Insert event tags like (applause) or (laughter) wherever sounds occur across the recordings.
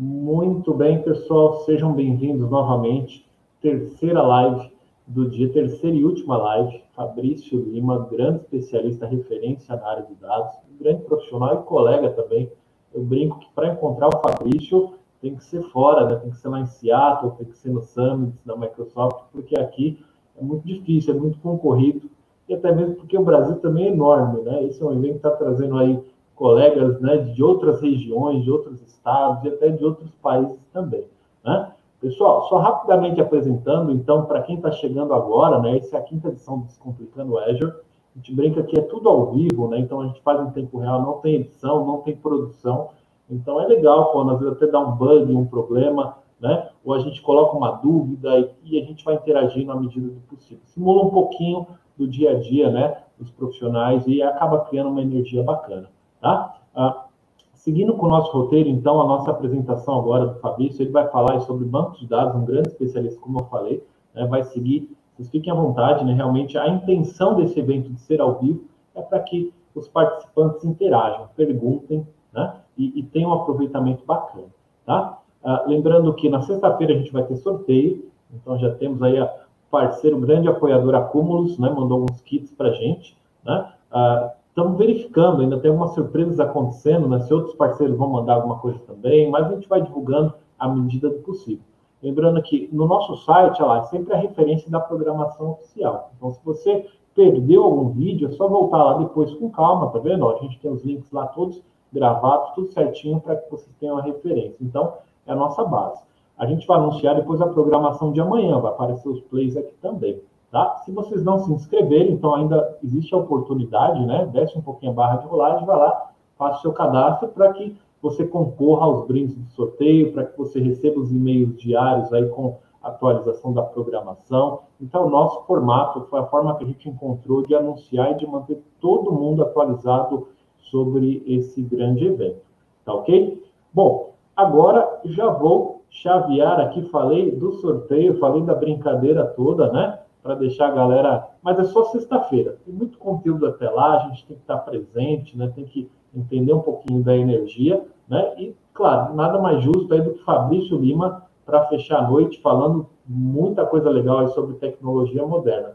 Muito bem, pessoal, sejam bem-vindos novamente. Terceira live do dia, terceira e última live. Fabrício Lima, grande especialista, referência na área de dados, grande profissional e colega também. Eu brinco que para encontrar o Fabrício tem que ser fora, né? tem que ser lá em Seattle, tem que ser no Summit da Microsoft, porque aqui é muito difícil, é muito concorrido, e até mesmo porque o Brasil também é enorme, né? Esse é um evento que está trazendo aí colegas né, de outras regiões, de outros estados e até de outros países também. Né? Pessoal, só rapidamente apresentando, então, para quem está chegando agora, né, essa é a quinta edição do Descomplicando Azure. A gente brinca que é tudo ao vivo, né? Então a gente faz em tempo real, não tem edição, não tem produção. Então é legal quando às vezes até dá um bug, um problema, né? Ou a gente coloca uma dúvida e, a gente vai interagindo à medida do possível. Simula um pouquinho do dia a dia, né? Dos profissionais e acaba criando uma energia bacana. Tá? Ah, seguindo com o nosso roteiro, então, a nossa apresentação agora do Fabrício, ele vai falar sobre banco de dados, um grande especialista, como eu falei, né, vai seguir, vocês fiquem à vontade, né, realmente a intenção desse evento de ser ao vivo é para que os participantes interajam, perguntem, né, e, e tenham um aproveitamento bacana, tá? Ah, lembrando que na sexta-feira a gente vai ter sorteio, então já temos aí a parceiro, grande apoiador Acúmulos, né, mandou uns kits para gente, né, ah, Estamos verificando, ainda tem algumas surpresas acontecendo, né? Se outros parceiros vão mandar alguma coisa também, mas a gente vai divulgando à medida do possível. Lembrando que no nosso site, olha lá, sempre a referência da programação oficial. Então, se você perdeu algum vídeo, é só voltar lá depois com calma, tá vendo? a gente tem os links lá todos gravados, tudo certinho para que vocês tenham a referência. Então, é a nossa base. A gente vai anunciar depois a programação de amanhã, vai aparecer os plays aqui também. Tá? Se vocês não se inscreverem, então ainda existe a oportunidade, né? Desce um pouquinho a barra de rolagem, vai lá, faça o seu cadastro para que você concorra aos brindes do sorteio, para que você receba os e-mails diários aí com atualização da programação. Então, o nosso formato foi a forma que a gente encontrou de anunciar e de manter todo mundo atualizado sobre esse grande evento. Tá ok? Bom, agora já vou chavear aqui, falei do sorteio, falei da brincadeira toda, né? Para deixar a galera. Mas é só sexta-feira. Tem muito conteúdo até lá, a gente tem que estar presente, né? tem que entender um pouquinho da energia. Né? E, claro, nada mais justo aí do que Fabrício Lima para fechar a noite falando muita coisa legal sobre tecnologia moderna.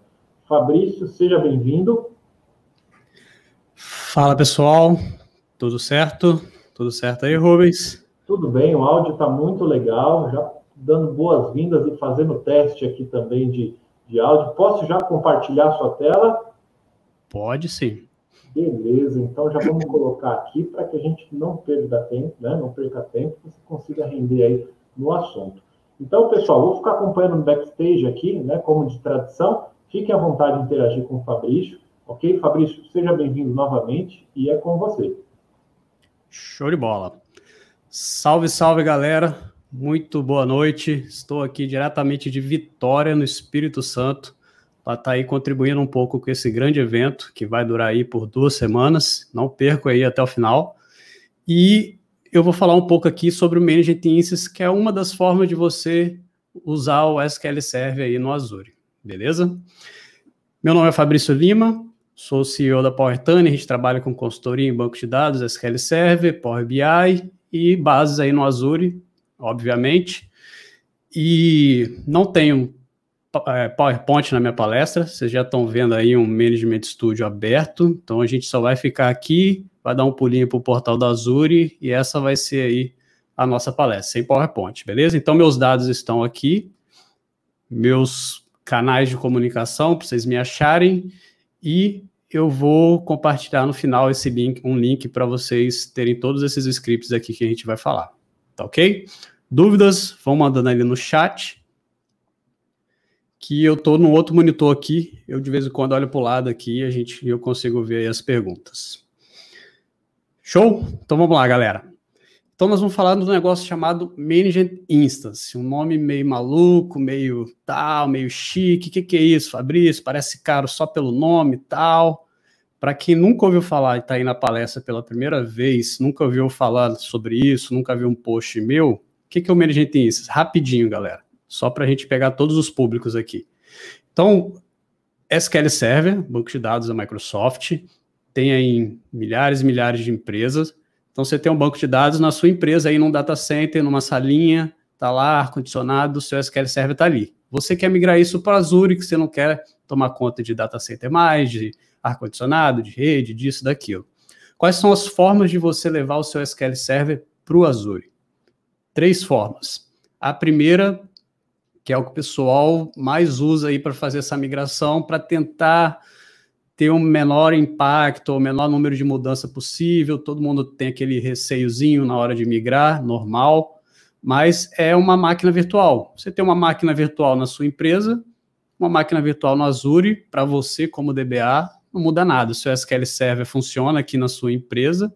Fabrício, seja bem-vindo. Fala pessoal, tudo certo? Tudo certo aí, Rubens? Tudo bem, o áudio está muito legal, já dando boas-vindas e fazendo teste aqui também de de áudio. Posso já compartilhar a sua tela? Pode sim. Beleza, então já vamos colocar aqui para que a gente não perda tempo, né? Não perca tempo, você consiga render aí no assunto. Então, pessoal, vou ficar acompanhando no backstage aqui, né? Como de tradição. Fiquem à vontade de interagir com o Fabrício, ok? Fabrício, seja bem-vindo novamente e é com você. Show de bola. Salve, salve, galera. Muito boa noite. Estou aqui diretamente de Vitória, no Espírito Santo, para estar tá aí contribuindo um pouco com esse grande evento que vai durar aí por duas semanas. Não perco aí até o final. E eu vou falar um pouco aqui sobre o Management Instances, que é uma das formas de você usar o SQL Server aí no Azure, beleza? Meu nome é Fabrício Lima, sou CEO da PowerTune, a gente trabalha com consultoria em banco de dados, SQL Server, Power BI e bases aí no Azure, obviamente. E não tenho é, PowerPoint na minha palestra, vocês já estão vendo aí um Management Studio aberto, então a gente só vai ficar aqui, vai dar um pulinho para o portal da Azure e essa vai ser aí a nossa palestra, sem PowerPoint, beleza? Então meus dados estão aqui, meus canais de comunicação para vocês me acharem e eu vou compartilhar no final esse link, um link para vocês terem todos esses scripts aqui que a gente vai falar, tá ok? Dúvidas, vão mandando ali no chat. Que eu tô no outro monitor aqui, eu de vez em quando olho para o lado aqui e a gente eu consigo ver as perguntas. Show? Então vamos lá, galera. Então nós vamos falar do negócio chamado Managed Instance, um nome meio maluco, meio tal, meio chique. O que, que é isso, Fabrício? Parece caro só pelo nome tal. Para quem nunca ouviu falar e está aí na palestra pela primeira vez, nunca ouviu falar sobre isso, nunca viu um post meu, que, que é o Management Instance? Rapidinho, galera. Só para a gente pegar todos os públicos aqui. Então, SQL Server, banco de dados da Microsoft, tem aí milhares e milhares de empresas, Então você tem um banco de dados na sua empresa aí num data center, numa salinha, tá lá ar condicionado, o seu SQL Server está ali. Você quer migrar isso para Azure, que você não quer tomar conta de data center mais, de ar condicionado, de rede, disso, daquilo. Quais são as formas de você levar o seu SQL Server para o Azure? Três formas. A primeira, que é o que o pessoal mais usa aí para fazer essa migração, para tentar ter um menor impacto, o menor número de mudança possível. Todo mundo tem aquele receiozinho na hora de migrar, normal, mas é uma máquina virtual. Você tem uma máquina virtual na sua empresa, uma máquina virtual no Azure, para você como DBA, não muda nada. O seu SQL Server funciona aqui na sua empresa,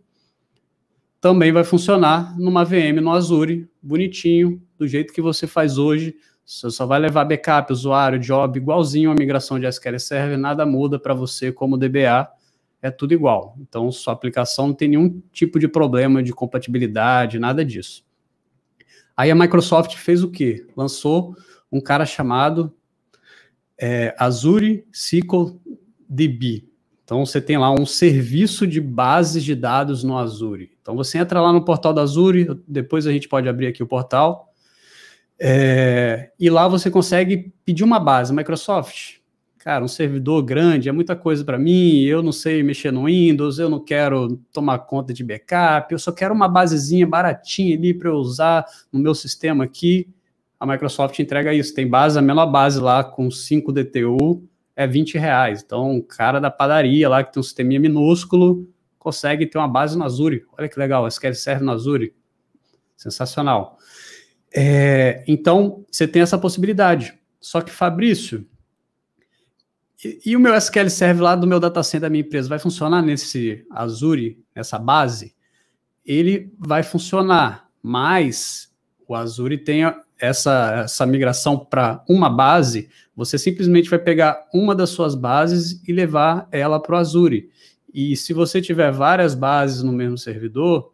também vai funcionar numa VM no Azure, bonitinho, do jeito que você faz hoje, você só vai levar backup, usuário, job, igualzinho a migração de SQL Server, nada muda para você como DBA, é tudo igual. Então, sua aplicação não tem nenhum tipo de problema de compatibilidade, nada disso. Aí a Microsoft fez o quê? Lançou um cara chamado é, Azure SQL DB. Então, você tem lá um serviço de bases de dados no Azure. Então, você entra lá no portal da Azure, depois a gente pode abrir aqui o portal, é, e lá você consegue pedir uma base. Microsoft, cara, um servidor grande é muita coisa para mim. Eu não sei mexer no Windows, eu não quero tomar conta de backup, eu só quero uma basezinha baratinha ali para eu usar no meu sistema aqui. A Microsoft entrega isso. Tem base, a menor base lá com 5 DTU é 20 reais. Então, o cara da padaria lá que tem um sisteminha minúsculo consegue ter uma base no Azure. Olha que legal, SQL serve no Azure. Sensacional. É, então, você tem essa possibilidade. Só que, Fabrício, e, e, o meu SQL Server lá do meu datacenter da minha empresa vai funcionar nesse Azure, nessa base? Ele vai funcionar, mas o Azure tem essa, essa migração para uma base, você simplesmente vai pegar uma das suas bases e levar ela para o Azure. E se você tiver várias bases no mesmo servidor,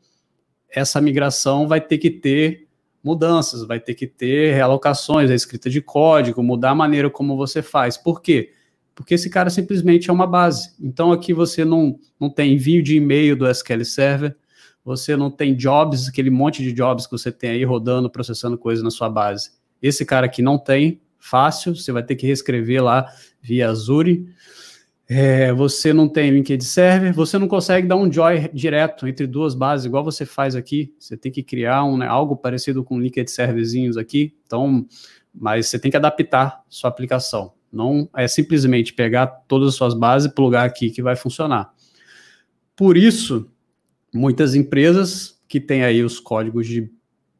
essa migração vai ter que ter mudanças, vai ter que ter realocações, a escrita de código, mudar a maneira como você faz. Por quê? Porque esse cara simplesmente é uma base. Então aqui você não, não tem envio de e-mail do SQL Server, você não tem jobs, aquele monte de jobs que você tem aí rodando, processando coisas na sua base. Esse cara aqui não tem, fácil, você vai ter que reescrever lá via Azure. É, você não tem linked server, você não consegue dar um join direto entre duas bases, igual você faz aqui. Você tem que criar um, né, algo parecido com linked serverzinhos aqui. Então, mas você tem que adaptar sua aplicação. Não é simplesmente pegar todas as suas bases e plugar aqui que vai funcionar. Por isso, muitas empresas que têm aí os códigos de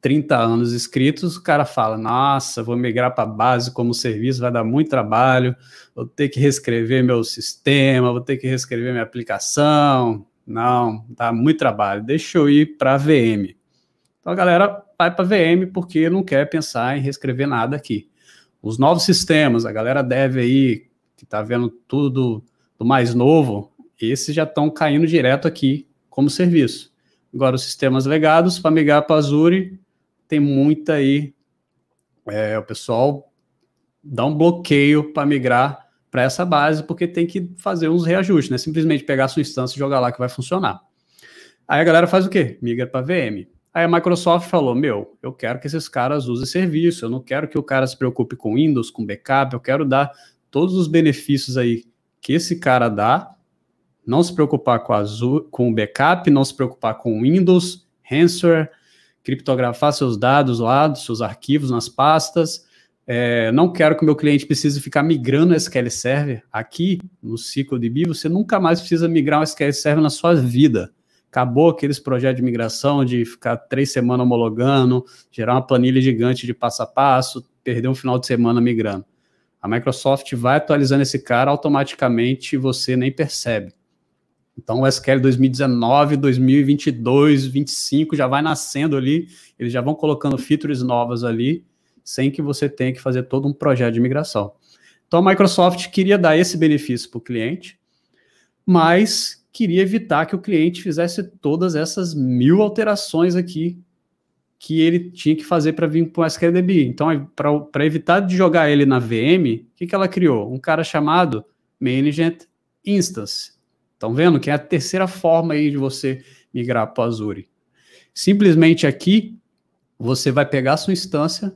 30 anos escritos, o cara fala: Nossa, vou migrar para base como serviço, vai dar muito trabalho, vou ter que reescrever meu sistema, vou ter que reescrever minha aplicação. Não, dá muito trabalho, deixa eu ir para a VM. Então a galera vai para a VM porque não quer pensar em reescrever nada aqui. Os novos sistemas, a galera deve aí, que está vendo tudo do, do mais novo, esses já estão caindo direto aqui como serviço. Agora, os sistemas legados, para migrar para Azure, tem muita aí. É, o pessoal dá um bloqueio para migrar para essa base, porque tem que fazer uns reajustes, né? Simplesmente pegar a sua instância e jogar lá que vai funcionar. Aí a galera faz o quê? Migra para VM. Aí a Microsoft falou: Meu, eu quero que esses caras usem serviço, eu não quero que o cara se preocupe com Windows, com backup, eu quero dar todos os benefícios aí que esse cara dá. Não se preocupar com, Azure, com o backup, não se preocupar com Windows, ransomware, criptografar seus dados lá, seus arquivos nas pastas. É, não quero que o meu cliente precise ficar migrando SQL Server. Aqui no ciclo de BI, você nunca mais precisa migrar um SQL Server na sua vida. Acabou aqueles projetos de migração de ficar três semanas homologando, gerar uma planilha gigante de passo a passo, perder um final de semana migrando. A Microsoft vai atualizando esse cara automaticamente e você nem percebe. Então, o SQL 2019, 2022, 2025 já vai nascendo ali, eles já vão colocando features novas ali, sem que você tenha que fazer todo um projeto de migração. Então, a Microsoft queria dar esse benefício para o cliente, mas queria evitar que o cliente fizesse todas essas mil alterações aqui que ele tinha que fazer para vir para o SQLDB. Então, para evitar de jogar ele na VM, o que, que ela criou? Um cara chamado Management Instance. Estão vendo que é a terceira forma aí de você migrar para o Azure. Simplesmente aqui, você vai pegar a sua instância,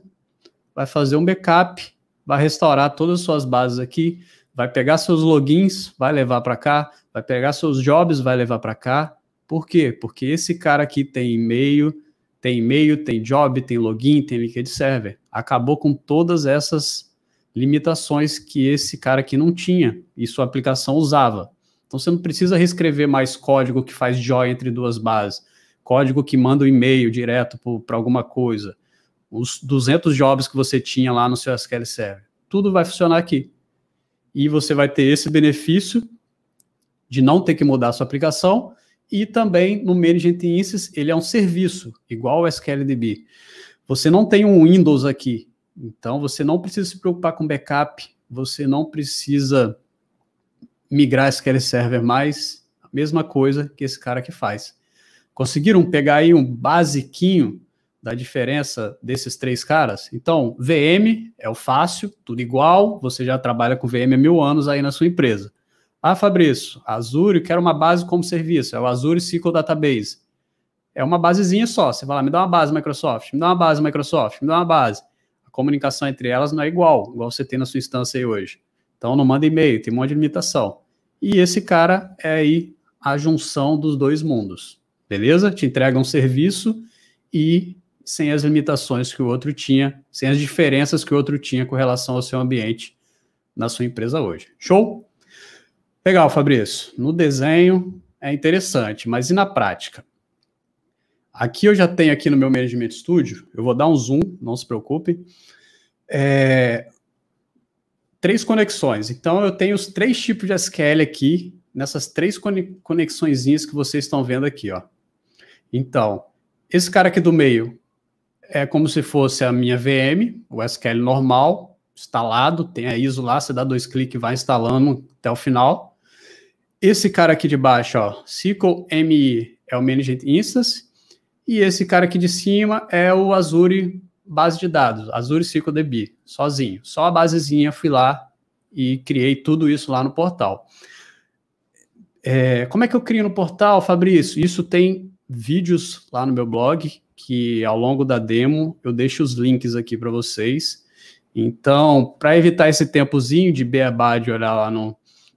vai fazer um backup, vai restaurar todas as suas bases aqui, vai pegar seus logins, vai levar para cá, vai pegar seus jobs, vai levar para cá. Por quê? Porque esse cara aqui tem e-mail, tem e-mail, tem job, tem login, tem liquid server. Acabou com todas essas limitações que esse cara aqui não tinha e sua aplicação usava. Então você não precisa reescrever mais código que faz join entre duas bases, código que manda um e-mail direto para alguma coisa, os 200 jobs que você tinha lá no seu SQL Server. Tudo vai funcionar aqui. E você vai ter esse benefício de não ter que mudar a sua aplicação e também no Management Instance ele é um serviço, igual o SQLDB. Você não tem um Windows aqui, então você não precisa se preocupar com backup, você não precisa migrar SQL Server mais, a mesma coisa que esse cara que faz. Conseguiram pegar aí um basiquinho da diferença desses três caras? Então, VM é o fácil, tudo igual, você já trabalha com VM há mil anos aí na sua empresa. Ah, Fabrício, Azure, quero uma base como serviço, é o Azure SQL Database. É uma basezinha só, você vai lá, me dá uma base Microsoft, me dá uma base Microsoft, me dá uma base. A comunicação entre elas não é igual, igual você tem na sua instância aí hoje. Então não manda e-mail, tem um monte de limitação. E esse cara é aí a junção dos dois mundos, beleza? Te entrega um serviço e sem as limitações que o outro tinha, sem as diferenças que o outro tinha com relação ao seu ambiente na sua empresa hoje. Show? Legal, Fabrício. No desenho é interessante, mas e na prática? Aqui eu já tenho aqui no meu Management Studio, eu vou dar um zoom, não se preocupe. É, três conexões. Então eu tenho os três tipos de SQL aqui, nessas três conexõezinhas que vocês estão vendo aqui, ó. Então, esse cara aqui do meio é como se fosse a minha VM, o SQL normal, instalado, tem a ISO lá, você dá dois cliques e vai instalando até o final. Esse cara aqui de baixo, ó, SQL MI é o Managed Instance, e esse cara aqui de cima é o Azure base de dados, Azure SQL DB, sozinho. Só a basezinha fui lá e criei tudo isso lá no portal. É, como é que eu crio no portal, Fabrício? Isso tem vídeos lá no meu blog, que ao longo da demo eu deixo os links aqui para vocês. Então, para evitar esse tempozinho de beabá de olhar lá no,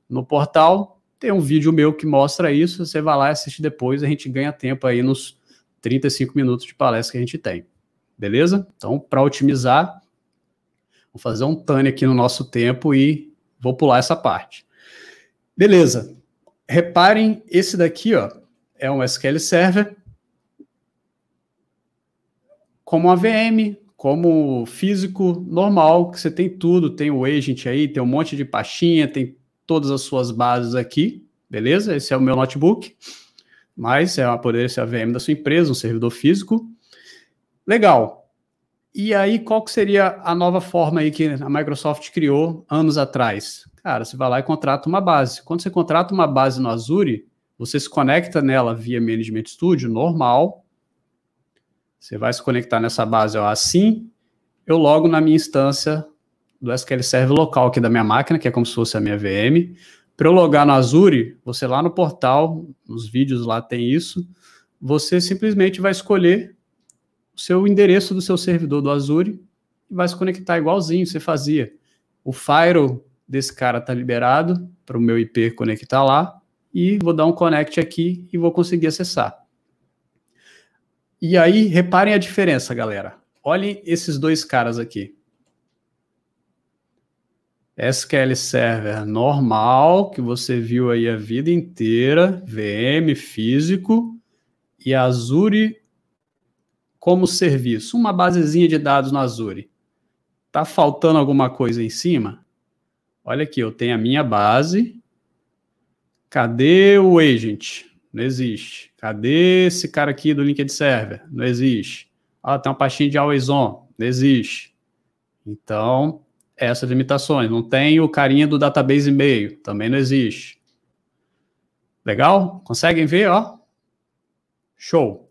no portal, tem um vídeo meu que mostra isso. Você vai lá e assiste depois, a gente ganha tempo aí nos 35 minutos de palestra que a gente tem. Beleza? Então, para otimizar, vou fazer um tane aqui no nosso tempo e vou pular essa parte. Beleza. Reparem, esse daqui ó, é um SQL Server como uma VM, como físico normal, que você tem tudo, tem o agent aí, tem um monte de pastinha, tem todas as suas bases aqui, beleza? Esse é o meu notebook, mas é, poderia ser a VM da sua empresa, um servidor físico. Legal. E aí, qual que seria a nova forma aí que a Microsoft criou anos atrás? Cara, você vai lá e contrata uma base. Quando você contrata uma base no Azure, você se conecta nela via Management Studio, normal. Você vai se conectar nessa base ó, assim. Eu logo na minha instância do SQL Server local aqui da minha máquina, que é como se fosse a minha VM. Para eu logar no Azure, você lá no portal, nos vídeos lá tem isso, você simplesmente vai escolher seu endereço do seu servidor do Azure e vai se conectar igualzinho você fazia. O firewall desse cara está liberado para o meu IP conectar lá e vou dar um connect aqui e vou conseguir acessar. E aí, reparem a diferença, galera. Olhem esses dois caras aqui. SQL Server normal, que você viu aí a vida inteira, VM físico, e Azure como serviço, uma basezinha de dados no Azure. Tá faltando alguma coisa em cima? Olha aqui, eu tenho a minha base. Cadê o agent? Não existe. Cadê esse cara aqui do LinkedIn Server? Não existe. Ah, tem uma pastinha de Always On. Não existe. Então, essas limitações. Não tem o carinha do database e-mail. Também não existe. Legal? Conseguem ver, ó? Show.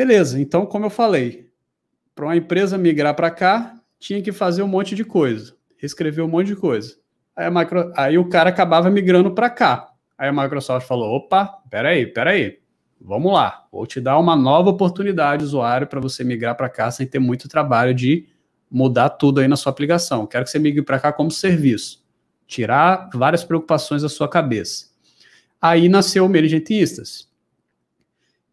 Beleza, então, como eu falei, para uma empresa migrar para cá, tinha que fazer um monte de coisa, reescrever um monte de coisa. Aí, Micro... aí o cara acabava migrando para cá. Aí a Microsoft falou: opa, peraí, peraí. vamos lá, vou te dar uma nova oportunidade, usuário, para você migrar para cá sem ter muito trabalho de mudar tudo aí na sua aplicação. Quero que você migre para cá como serviço, tirar várias preocupações da sua cabeça. Aí nasceu o Management Instance.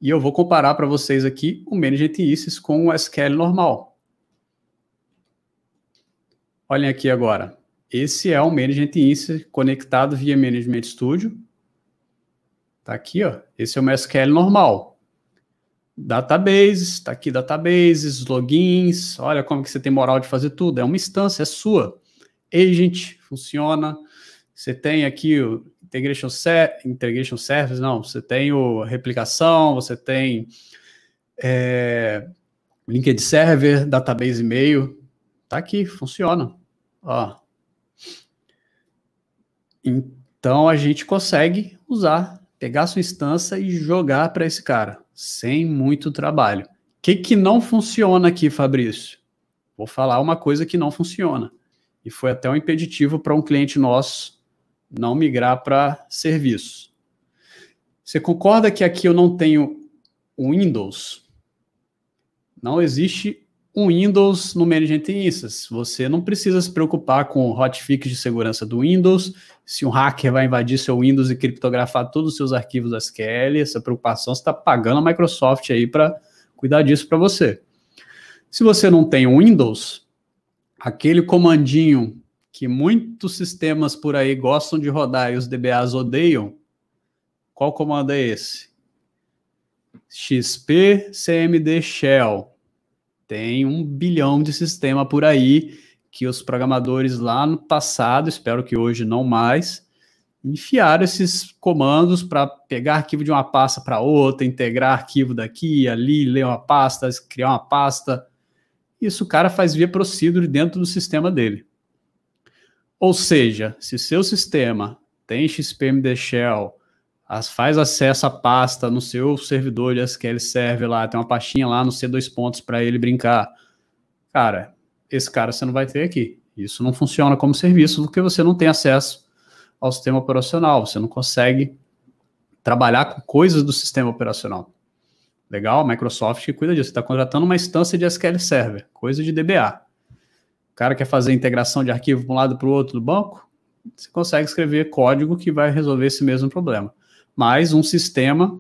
E eu vou comparar para vocês aqui o Management Instance com o SQL normal. Olhem aqui agora. Esse é o Management Instance conectado via Management Studio. Tá aqui, ó. Esse é o MySQL normal. Databases, tá aqui databases, logins. Olha como que você tem moral de fazer tudo. É uma instância, é sua. Agent funciona. Você tem aqui Integration, Integration Service, não. Você tem o replicação, você tem é, linked server, database e-mail. Tá aqui, funciona. Ó, então a gente consegue usar, pegar sua instância e jogar para esse cara, sem muito trabalho. O que, que não funciona aqui, Fabrício? Vou falar uma coisa que não funciona. E foi até um impeditivo para um cliente nosso não migrar para serviço. Você concorda que aqui eu não tenho Windows? Não existe um Windows no Management Instance. Você não precisa se preocupar com o hotfix de segurança do Windows, se um hacker vai invadir seu Windows e criptografar todos os seus arquivos SQL, essa preocupação você está pagando a Microsoft aí para cuidar disso para você. Se você não tem Windows, aquele comandinho que muitos sistemas por aí gostam de rodar e os DBAs odeiam, qual comando é esse? XP CMD Shell tem um bilhão de sistema por aí que os programadores lá no passado, espero que hoje não mais, enfiaram esses comandos para pegar arquivo de uma pasta para outra, integrar arquivo daqui ali, ler uma pasta, criar uma pasta. Isso o cara faz via procedure dentro do sistema dele. Ou seja, se seu sistema tem XPMD Shell, as, faz acesso à pasta no seu servidor de SQL Server lá, tem uma pastinha lá no C2 pontos para ele brincar. Cara, esse cara você não vai ter aqui. Isso não funciona como serviço porque você não tem acesso ao sistema operacional, você não consegue trabalhar com coisas do sistema operacional. Legal? Microsoft que cuida disso. Você está contratando uma instância de SQL Server, coisa de DBA. Cara quer fazer integração de arquivo para um lado para o outro do banco, você consegue escrever código que vai resolver esse mesmo problema mas um sistema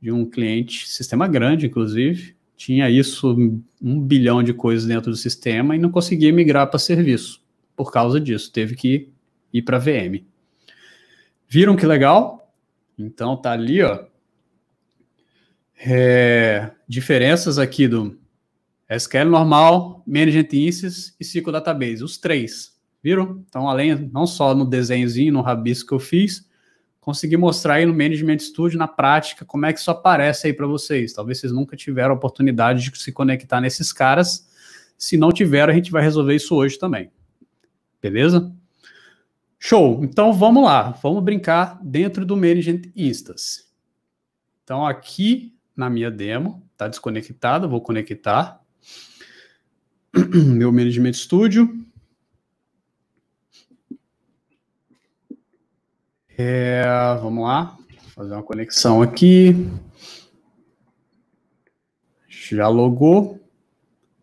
de um cliente, sistema grande, inclusive, tinha isso, um bilhão de coisas dentro do sistema e não conseguia migrar para serviço. Por causa disso, teve que ir para VM. Viram que legal? Então tá ali, ó. É, diferenças aqui do SQL normal, Management Instances e SQL Database, os três. Viram? Então, além, não só no desenhozinho, no rabisco que eu fiz, conseguir mostrar aí no Management Studio, na prática, como é que isso aparece aí para vocês. Talvez vocês nunca tiveram a oportunidade de se conectar nesses caras. Se não tiveram, a gente vai resolver isso hoje também. Beleza? Show! Então vamos lá, vamos brincar dentro do Management Instance. Então aqui na minha demo, está desconectado, vou conectar (clears throat) meu Management Studio. É, vamos lá, fazer uma conexão aqui. Já logou.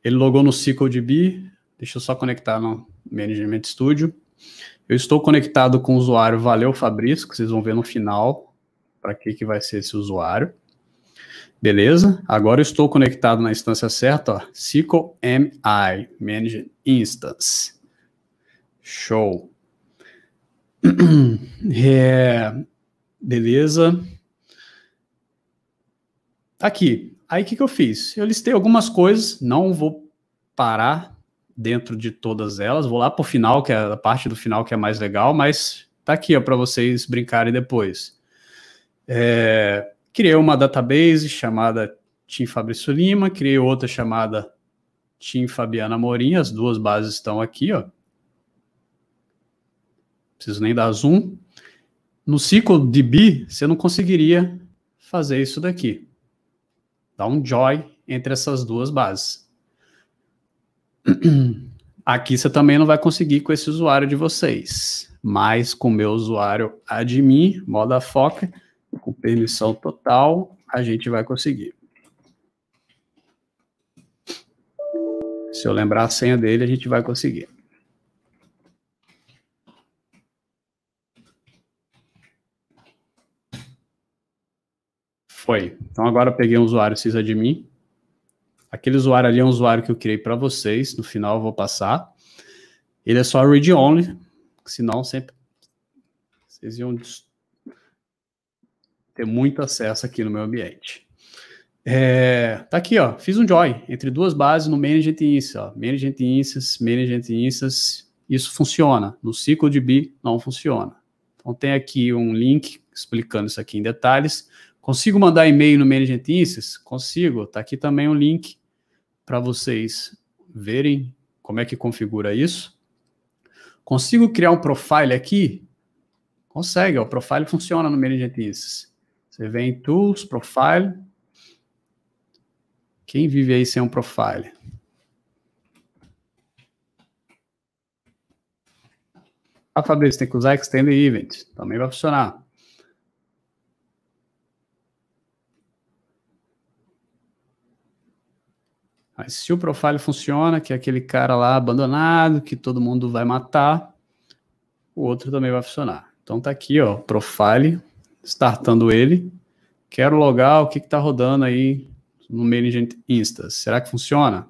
Ele logou no SQLDB. Deixa eu só conectar no Management Studio. Eu estou conectado com o usuário Valeu Fabrício, que vocês vão ver no final para que, que vai ser esse usuário. Beleza? Agora eu estou conectado na instância certa, ó, SQL MI, Manage Instance. Show. (clears throat) É, beleza. Aqui. Aí o que, que eu fiz? Eu listei algumas coisas, não vou parar dentro de todas elas, vou lá para o final, que é a parte do final que é mais legal, mas tá aqui para vocês brincarem depois. É, criei uma database chamada Tim Fabrício Lima, criei outra chamada Tim Fabiana Morim, as duas bases estão aqui, ó preciso nem dar zoom. No ciclo você não conseguiria fazer isso daqui. Dá um joy entre essas duas bases. (clears throat) Aqui você também não vai conseguir com esse usuário de vocês, mas com o meu usuário admin, moda foca, com permissão total, a gente vai conseguir. Se eu lembrar a senha dele, a gente vai conseguir. Foi. Então agora eu peguei um usuário sysadmin. Aquele usuário ali é um usuário que eu criei para vocês. No final eu vou passar. Ele é só read only, senão sempre vocês iam ter muito acesso aqui no meu ambiente. É, tá aqui, ó. Fiz um join entre duas bases no Management Instance, ó. Management Instance, Management Instance. Isso funciona. No CycleDB não funciona. Então tem aqui um link explicando isso aqui em detalhes. Consigo mandar e-mail no Management Instance? Consigo. Tá aqui também um link para vocês verem como é que configura isso. Consigo criar um profile aqui? Consegue, ó, o profile funciona no Management Instance. Você vem em Tools, Profile, quem vive aí sem um profile? Ah, Fabrício, tem que usar Extend Event. Também vai funcionar. Mas se o profile funciona, que é aquele cara lá abandonado, que todo mundo vai matar, o outro também vai funcionar. Então tá aqui, ó, profile, startando ele. Quero logar o que está rodando aí no Management Instance. Será que funciona?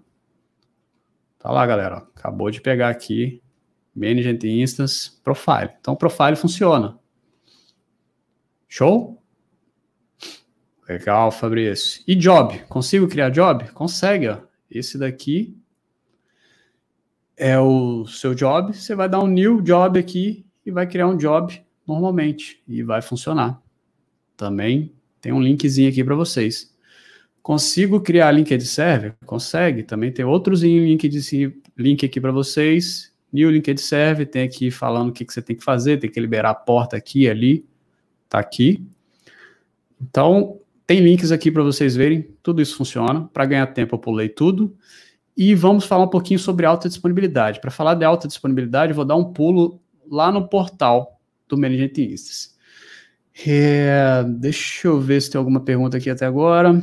Tá lá, galera. Acabou de pegar aqui Management Instance Profile. Então, Profile funciona. Show? Legal, Fabrício. E Job? Consigo criar Job? Consegue, ó. Esse daqui é o seu job. Você vai dar um new job aqui e vai criar um job normalmente e vai funcionar. Também tem um linkzinho aqui para vocês. Consigo criar link de server? Consegue. Também tem outros link, de, link aqui para vocês. New link de server, tem aqui falando o que, que você tem que fazer, tem que liberar a porta aqui ali. Tá aqui. Então, tem links aqui para vocês verem. Tudo isso funciona. Para ganhar tempo, eu pulei tudo. E vamos falar um pouquinho sobre alta disponibilidade. Para falar de alta disponibilidade, eu vou dar um pulo lá no portal do Management Instance. É, deixa eu ver se tem alguma pergunta aqui até agora.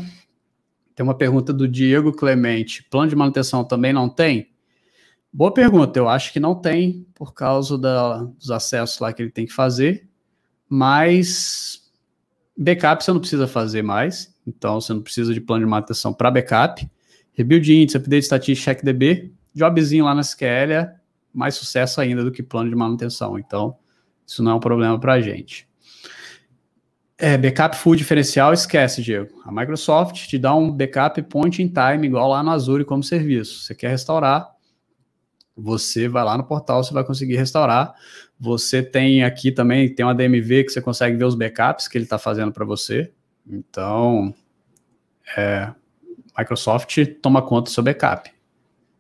Tem uma pergunta do Diego Clemente. Plano de manutenção também não tem? Boa pergunta. Eu acho que não tem, por causa da, dos acessos lá que ele tem que fazer. Mas backup você não precisa fazer mais. Então você não precisa de plano de manutenção para backup. Rebuild índice, update estatística, checkDB. Jobzinho lá na SQL é mais sucesso ainda do que plano de manutenção. Então, isso não é um problema para a gente. É, backup full diferencial, esquece, Diego. A Microsoft te dá um backup point in time, igual lá no Azure como serviço. Você quer restaurar, você vai lá no portal, você vai conseguir restaurar. Você tem aqui também, tem uma DMV que você consegue ver os backups que ele está fazendo para você. Então, é, Microsoft toma conta do seu backup.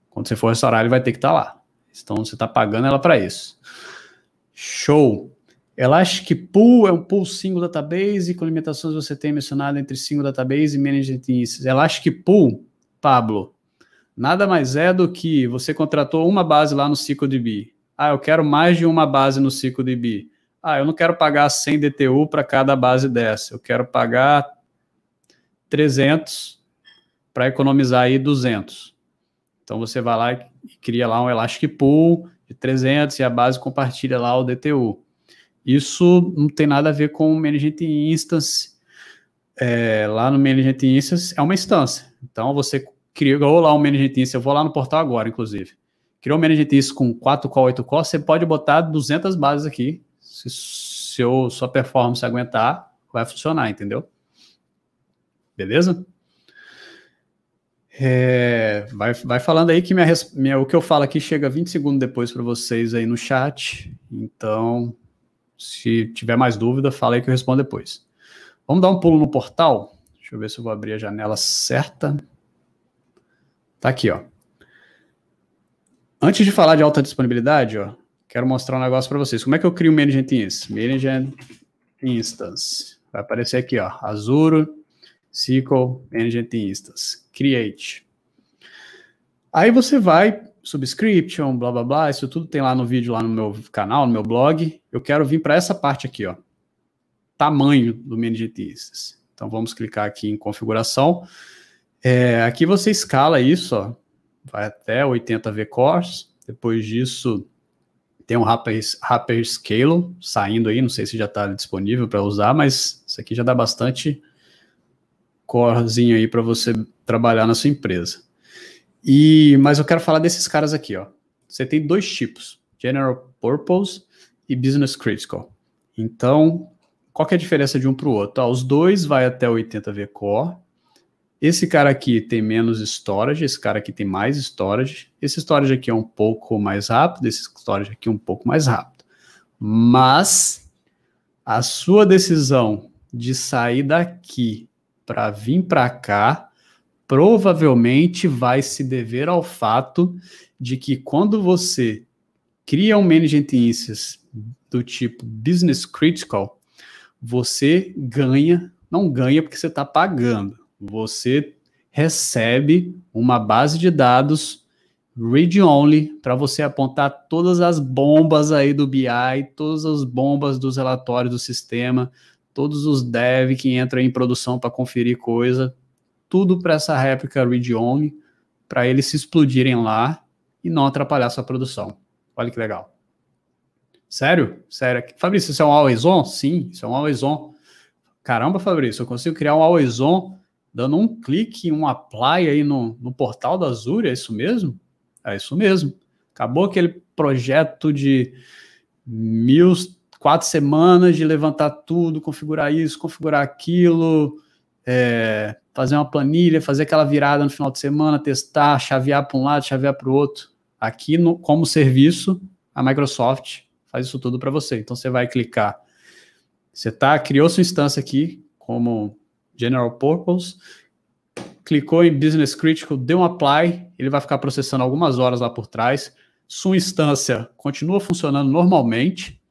Quando você for restaurar, ele vai ter que estar tá lá. Então, você está pagando ela para isso. Show! Elastic Pool é um pool single database, com limitações você tem mencionado entre single database e managed instances. Elastic Pool, Pablo, nada mais é do que você contratou uma base lá no CycleDB. Ah, eu quero mais de uma base no CycleDB. Ah, eu não quero pagar 100 DTU para cada base dessa. Eu quero pagar 300 para economizar aí 200. Então você vai lá e cria lá um Elastic Pool de 300 e a base compartilha lá o DTU. Isso não tem nada a ver com o Management Instance. É, lá no Management Instance é uma instância. Então você criou lá um Management Instance, eu vou lá no portal agora, inclusive. Criou um Management Instance com 4 core, 8 core, você pode botar 200 bases aqui. Se seu, sua performance aguentar, vai funcionar, entendeu? Beleza? É, vai, vai falando aí que minha, minha, o que eu falo aqui chega 20 segundos depois para vocês aí no chat. Então, se tiver mais dúvida, fala aí que eu respondo depois. Vamos dar um pulo no portal. Deixa eu ver se eu vou abrir a janela certa. Tá aqui, ó. Antes de falar de alta disponibilidade, ó, quero mostrar um negócio para vocês. Como é que eu crio o Management Instance? Management Instance. Vai aparecer aqui, ó. Azure, SQL, Management Instance. Create. Aí você vai subscription, blá blá blá, isso tudo tem lá no vídeo, lá no meu canal, no meu blog. Eu quero vir para essa parte aqui, ó. Tamanho do Meningitis. Então vamos clicar aqui em configuração. É, aqui você escala isso, ó, vai até 80 vcores. Depois disso, tem um Rapper, Scale saindo aí, não sei se já está disponível para usar, mas isso aqui já dá bastante corezinho aí para você trabalhar na sua empresa. E, mas eu quero falar desses caras aqui, ó. Você tem dois tipos, General Purpose e Business Critical. Então, qual é a diferença de um para o outro? os dois vai até 80 vCore. Esse cara aqui tem menos storage, esse cara aqui tem mais storage. Esse storage aqui é um pouco mais rápido, esse storage aqui é um pouco mais rápido. Mas a sua decisão de sair daqui para vir para cá provavelmente vai se dever ao fato de que quando você cria um management instance do tipo business critical, você ganha, não ganha porque você está pagando, você recebe uma base de dados read-only para você apontar todas as bombas aí do BI, todas as bombas dos relatórios do sistema, todos os dev que entram em produção para conferir coisa, tudo para essa réplica read-only, para eles se explodirem lá e não atrapalhar sua produção. Olha que legal. Sério? Sério. Fabrício, isso é um always on? Sim, isso é um always on. Caramba, Fabrício, eu consigo criar um always on dando um clique, um apply aí no, no portal da Azure, é isso mesmo? É isso mesmo. Acabou aquele projeto de mil, quatro semanas de levantar tudo, configurar isso, configurar aquilo, é, fazer uma planilha, fazer aquela virada no final de semana, testar, chavear para um lado, chavear para o outro. Aqui, no, como serviço, a Microsoft faz isso tudo para você. Então, você vai clicar. Você tá, criou sua instância aqui como General Purpose, clicou em Business Critical, deu um apply, ele vai ficar processando algumas horas lá por trás. Sua instância continua funcionando normalmente.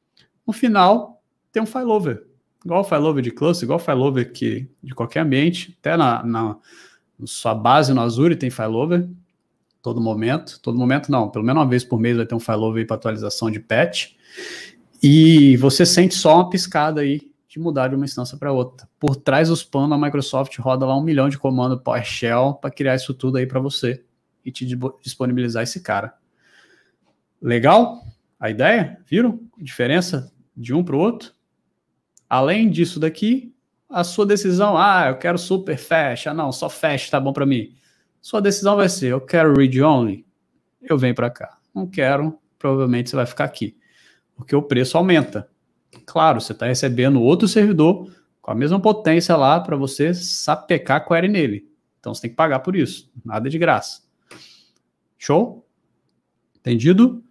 No final, tem um failover igual o failover de cluster, igual o failover que, de qualquer ambiente, até na, na, sua base no Azure tem failover, todo momento, todo momento não, pelo menos uma vez por mês vai ter um failover para atualização de patch, e você sente só uma piscada aí de mudar de uma instância para outra. Por trás dos panos, a Microsoft roda lá um milhão de comandos PowerShell para criar isso tudo aí para você e te disponibilizar esse cara. Legal? A ideia? Viram? Diferença de um para o outro? Além disso daqui, a sua decisão, ah, eu quero super fast, ah, não, só fast tá bom para mim. Sua decisão vai ser, eu quero read only, eu venho para cá. Não quero, provavelmente você vai ficar aqui, porque o preço aumenta. Claro, você está recebendo outro servidor com a mesma potência lá para você sapecar query nele. Então você tem que pagar por isso, nada de graça. Show? Entendido?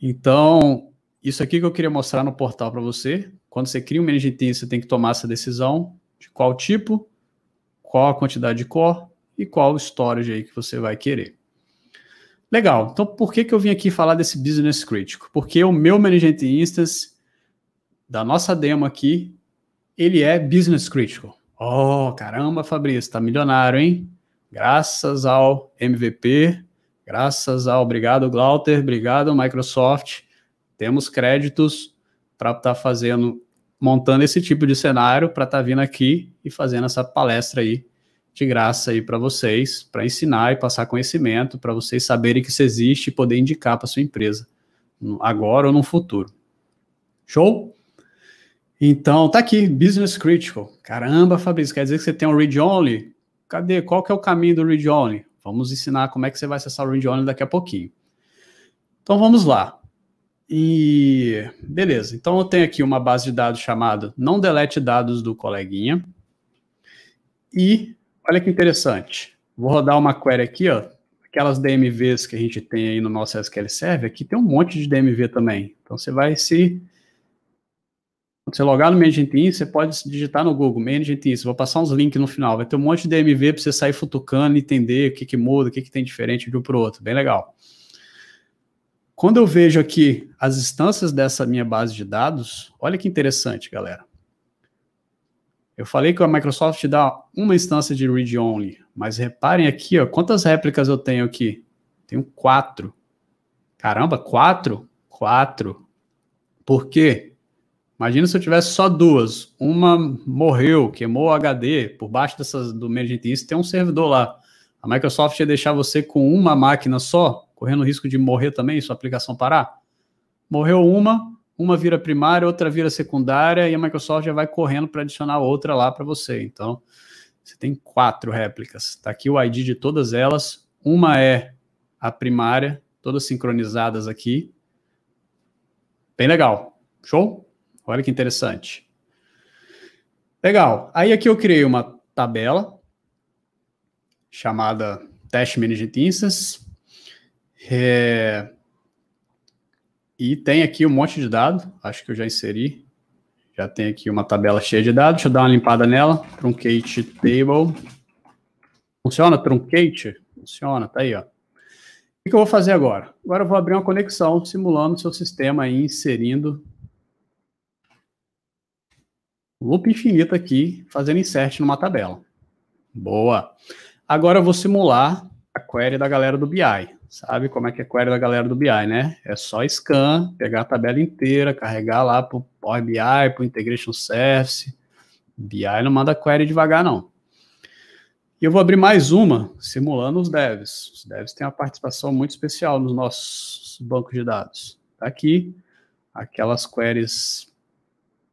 Então, isso aqui que eu queria mostrar no portal para você. Quando você cria um management você tem que tomar essa decisão de qual tipo, qual a quantidade de core e qual o storage aí que você vai querer. Legal. Então, por que, que eu vim aqui falar desse business critical? Porque o meu management instance da nossa demo aqui, ele é business critical. Oh, caramba, Fabrício, tá milionário, hein? Graças ao MVP, graças ao obrigado Glauter, obrigado Microsoft temos créditos para estar tá fazendo, montando esse tipo de cenário, para estar tá vindo aqui e fazendo essa palestra aí de graça aí para vocês, para ensinar e passar conhecimento, para vocês saberem que isso existe e poder indicar para sua empresa, agora ou no futuro. Show? Então, tá aqui, Business Critical. Caramba, Fabrício, quer dizer que você tem um read only? Cadê? Qual que é o caminho do read only? Vamos ensinar como é que você vai acessar o read only daqui a pouquinho. Então, vamos lá. E beleza, então eu tenho aqui uma base de dados chamada não delete dados do coleguinha. E olha que interessante. Vou rodar uma query aqui, ó. Aquelas DMVs que a gente tem aí no nosso SQL Server, aqui tem um monte de DMV também. Então você vai se quando você logar no Management você pode digitar no Google Management vou passar uns links no final, vai ter um monte de DMV para você sair futucando, entender o que, que muda, o que, que tem diferente de um para o outro, bem legal. Quando eu vejo aqui as instâncias dessa minha base de dados, olha que interessante, galera. Eu falei que a Microsoft dá uma instância de read-only, mas reparem aqui, ó, quantas réplicas eu tenho aqui? Tenho quatro. Caramba, quatro? Quatro. Por quê? Imagina se eu tivesse só duas. Uma morreu, queimou o HD. Por baixo dessas, do Instance tem um servidor lá. A Microsoft ia deixar você com uma máquina só, correndo o risco de morrer também, sua aplicação parar. Morreu uma, uma vira primária, outra vira secundária, e a Microsoft já vai correndo para adicionar outra lá para você. Então, você tem quatro réplicas. Está aqui o ID de todas elas. Uma é a primária, todas sincronizadas aqui. Bem legal. Show? Olha que interessante. Legal. Aí aqui eu criei uma tabela chamada Test Management Instance. É... E tem aqui um monte de dados. Acho que eu já inseri. Já tem aqui uma tabela cheia de dados. Deixa eu dar uma limpada nela. Truncate Table. Funciona? Truncate? Funciona. Tá aí, ó. O que eu vou fazer agora? Agora eu vou abrir uma conexão simulando o seu sistema aí, inserindo loop infinito aqui, fazendo insert numa tabela. Boa. Agora eu vou simular a query da galera do BI. Sabe como é que é a query da galera do BI, né? É só scan, pegar a tabela inteira, carregar lá para o Power BI, para o Integration Service. BI não manda query devagar, não. E eu vou abrir mais uma, simulando os devs. Os devs têm uma participação muito especial nos nossos bancos de dados. Tá aqui, aquelas queries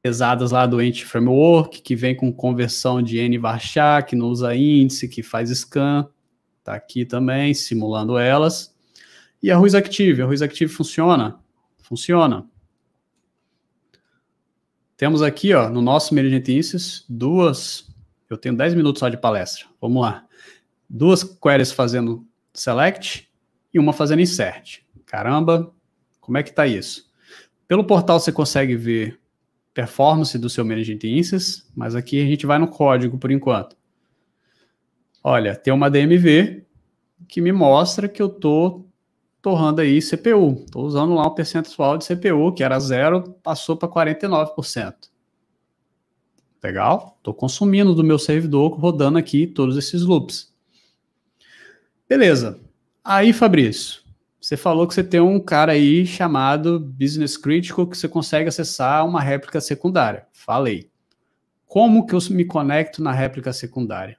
pesadas lá do Ent Framework, que vem com conversão de N varchar, que não usa índice, que faz scan. Tá aqui também, simulando elas. E a Ruiz Active. A Ruiz Active funciona? Funciona. Temos aqui, ó, no nosso Meridian duas. Eu tenho 10 minutos só de palestra. Vamos lá. Duas queries fazendo select e uma fazendo insert. Caramba, como é que tá isso? Pelo portal você consegue ver performance do seu Management mas aqui a gente vai no código por enquanto. Olha, tem uma DMV que me mostra que eu estou torrando aí CPU. Estou usando lá um percentual de CPU, que era zero, passou para 49%. Legal? Estou consumindo do meu servidor, rodando aqui todos esses loops. Beleza. Aí, Fabrício, você falou que você tem um cara aí chamado Business Critical que você consegue acessar uma réplica secundária. Falei. Como que eu me conecto na réplica secundária?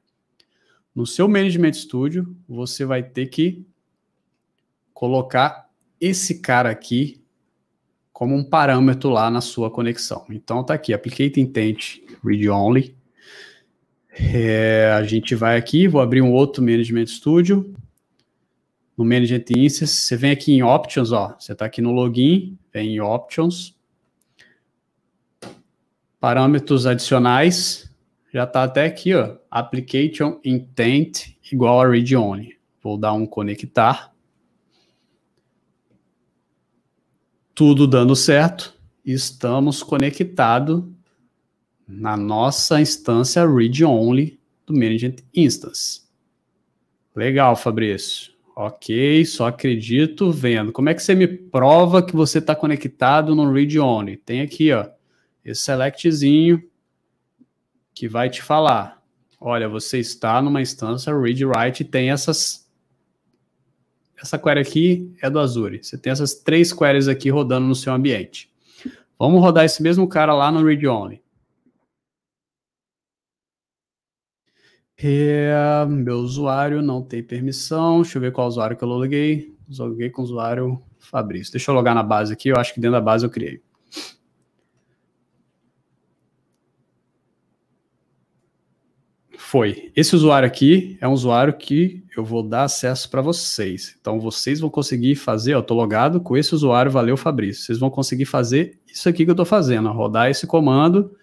No seu Management Studio, você vai ter que colocar esse cara aqui como um parâmetro lá na sua conexão. Então tá aqui, Applicate Intent Read Only. É, a gente vai aqui, vou abrir um outro Management Studio no Management Instance, você vem aqui em Options, ó, você está aqui no Login, vem em Options, parâmetros adicionais, já está até aqui, ó, Application Intent igual a Read Only. Vou dar um conectar. Tudo dando certo, estamos conectados na nossa instância Read Only do Management Instance. Legal, Fabrício. Ok, só acredito vendo. Como é que você me prova que você está conectado no read only? Tem aqui, ó, esse selectzinho que vai te falar. Olha, você está numa instância read write tem essas essa query aqui é do Azure. Você tem essas três queries aqui rodando no seu ambiente. Vamos rodar esse mesmo cara lá no read only. É, meu usuário não tem permissão. Deixa eu ver qual usuário que eu loguei. Loguei com o usuário Fabrício. Deixa eu logar na base aqui. Eu acho que dentro da base eu criei. Foi. Esse usuário aqui é um usuário que eu vou dar acesso para vocês. Então vocês vão conseguir fazer, eu tô logado com esse usuário, valeu Fabrício. Vocês vão conseguir fazer isso aqui que eu estou fazendo, rodar esse comando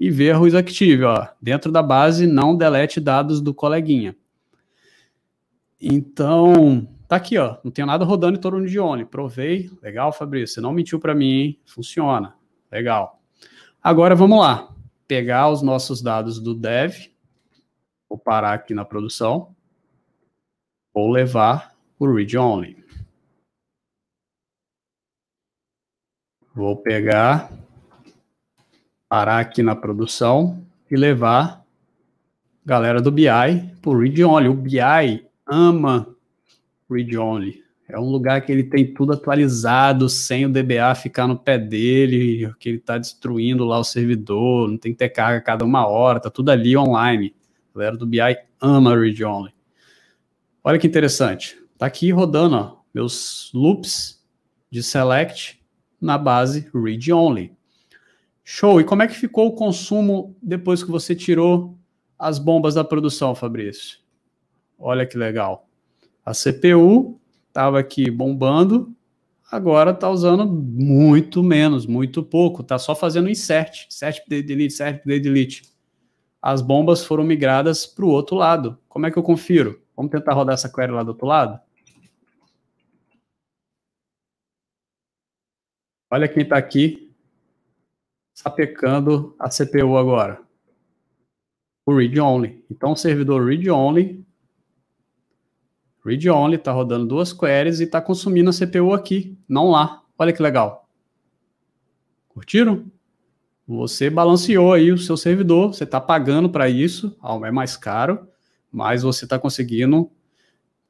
e ver a Ruiz Active, ó, dentro da base, não delete dados do coleguinha. Então, tá aqui, ó, não tem nada rodando em torno de ONI. Provei, legal, Fabrício, você não mentiu para mim, hein? Funciona, legal. Agora vamos lá, pegar os nossos dados do dev, vou parar aqui na produção, vou levar o read only. Vou pegar parar aqui na produção e levar galera do BI para o Read Only. O BI ama Read Only. É um lugar que ele tem tudo atualizado, sem o DBA ficar no pé dele, que ele está destruindo lá o servidor, não tem que ter carga cada uma hora, tá tudo ali online. A galera do BI ama Read Only. Olha que interessante. Tá aqui rodando ó, meus loops de select na base Read Only. Show. E como é que ficou o consumo depois que você tirou as bombas da produção, Fabrício? Olha que legal. A CPU estava aqui bombando, agora está usando muito menos, muito pouco, está só fazendo insert, insert, delete, insert, delete. As bombas foram migradas para o outro lado. Como é que eu confiro? Vamos tentar rodar essa query lá do outro lado? Olha quem está aqui sapecando a CPU agora. O read only. Então, o servidor read only Read only, está rodando duas queries e está consumindo a CPU aqui, não lá. Olha que legal. Curtiram? Você balanceou aí o seu servidor, você está pagando para isso, é mais caro, mas você está conseguindo